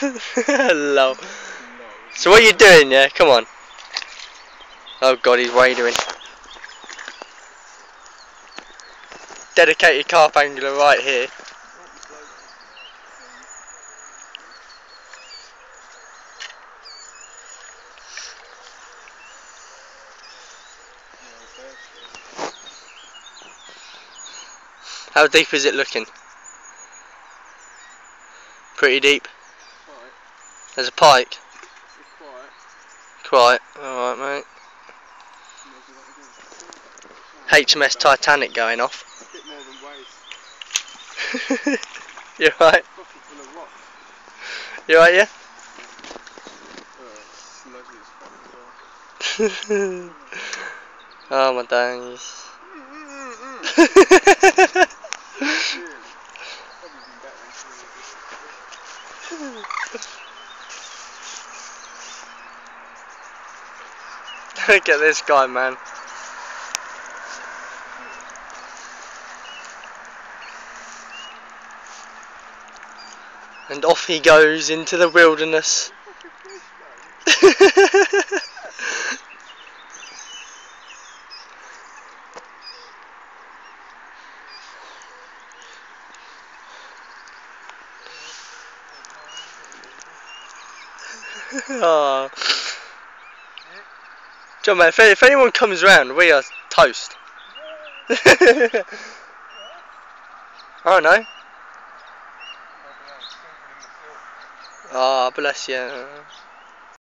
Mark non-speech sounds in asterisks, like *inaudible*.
*laughs* Hello. So what are you doing, yeah? Come on. Oh god, he's wadering. Dedicated carp angler right here. How deep is it looking? Pretty deep. There's a pike. Quite. Alright, mate. HMS Titanic going off. *laughs* you right? You right, yeah? *laughs* oh my days. *laughs* *laughs* Look at this guy, man. And off he goes into the wilderness. *laughs* oh. *laughs* John, man, if, if anyone comes around, we are toast. *laughs* I don't no. Oh, ah, bless you.